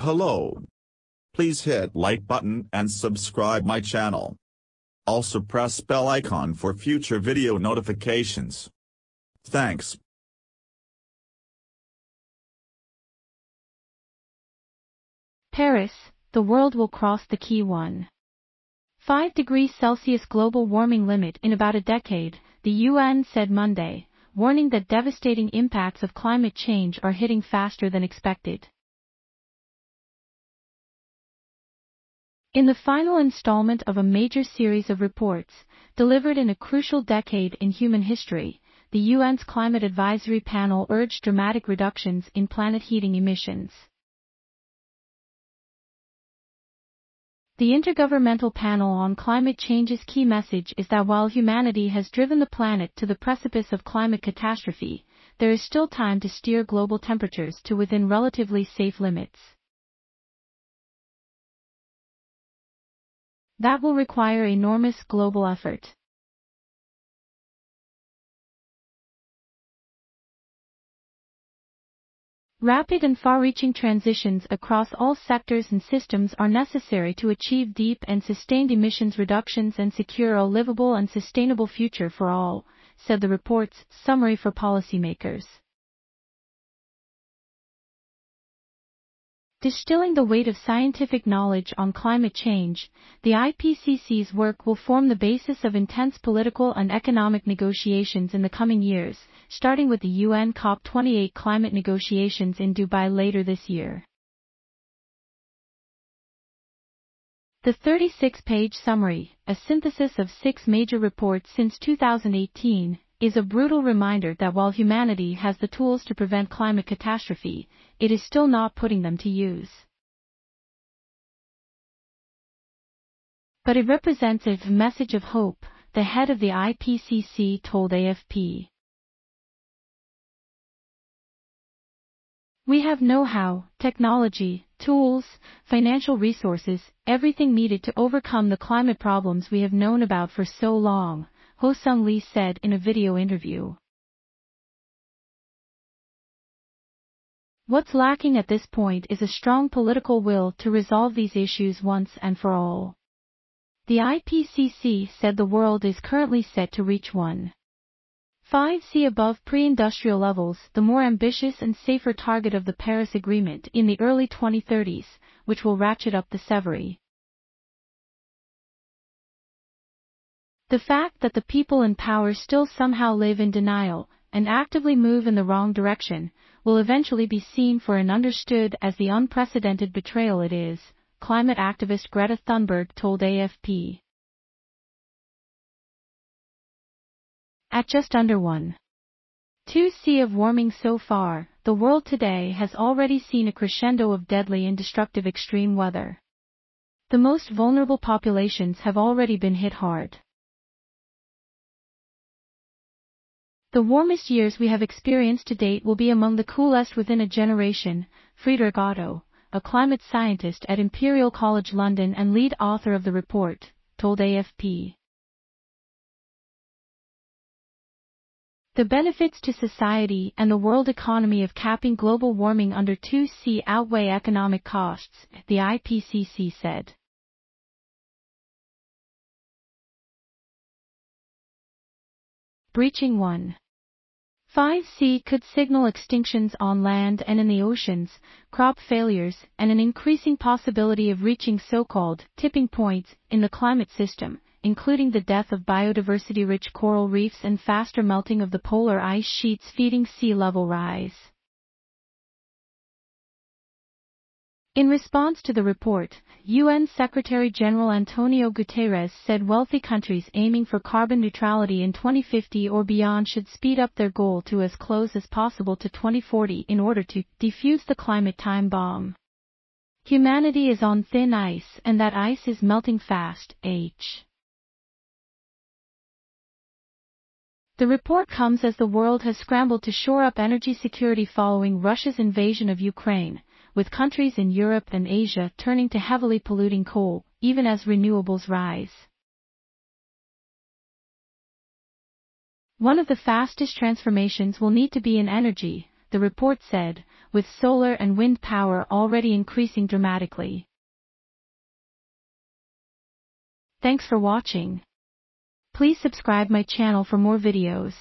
Hello. Please hit like button and subscribe my channel. Also press bell icon for future video notifications. Thanks. Paris, the world will cross the key 1. 5 degrees Celsius global warming limit in about a decade, the UN said Monday, warning that devastating impacts of climate change are hitting faster than expected. In the final installment of a major series of reports, delivered in a crucial decade in human history, the UN's Climate Advisory Panel urged dramatic reductions in planet heating emissions. The Intergovernmental Panel on Climate Change's key message is that while humanity has driven the planet to the precipice of climate catastrophe, there is still time to steer global temperatures to within relatively safe limits. That will require enormous global effort. Rapid and far-reaching transitions across all sectors and systems are necessary to achieve deep and sustained emissions reductions and secure a livable and sustainable future for all, said the report's summary for policymakers. Distilling the weight of scientific knowledge on climate change, the IPCC's work will form the basis of intense political and economic negotiations in the coming years, starting with the UN COP28 climate negotiations in Dubai later this year. The 36-page summary, a synthesis of six major reports since 2018, is a brutal reminder that while humanity has the tools to prevent climate catastrophe, it is still not putting them to use. But it represents a message of hope, the head of the IPCC told AFP. We have know-how, technology, tools, financial resources, everything needed to overcome the climate problems we have known about for so long, Hoesung Lee said in a video interview. What's lacking at this point is a strong political will to resolve these issues once and for all. The IPCC said the world is currently set to reach 1. 5 C above pre-industrial levels, the more ambitious and safer target of the Paris Agreement in the early 2030s, which will ratchet up the severity. The fact that the people in power still somehow live in denial and actively move in the wrong direction will eventually be seen for and understood as the unprecedented betrayal it is, climate activist Greta Thunberg told AFP. At just under 1. 2 C of warming so far, the world today has already seen a crescendo of deadly and destructive extreme weather. The most vulnerable populations have already been hit hard. The warmest years we have experienced to date will be among the coolest within a generation, Friederike Otto, a climate scientist at Imperial College London and lead author of the report, told AFP. The benefits to society and the world economy of capping global warming under 2C outweigh economic costs, the IPCC said. breaching 1. 5C could signal extinctions on land and in the oceans, crop failures, and an increasing possibility of reaching so-called tipping points in the climate system, including the death of biodiversity-rich coral reefs and faster melting of the polar ice sheets feeding sea level rise. In response to the report, UN Secretary-General Antonio Guterres said wealthy countries aiming for carbon neutrality in 2050 or beyond should speed up their goal to as close as possible to 2040 in order to defuse the climate time bomb. Humanity is on thin ice and that ice is melting fast, H. The report comes as the world has scrambled to shore up energy security following Russia's invasion of Ukraine, with countries in Europe and Asia turning to heavily polluting coal, even as renewables rise. One of the fastest transformations will need to be in energy, the report said, with solar and wind power already increasing dramatically. Thanks for watching. Please subscribe my channel for more videos.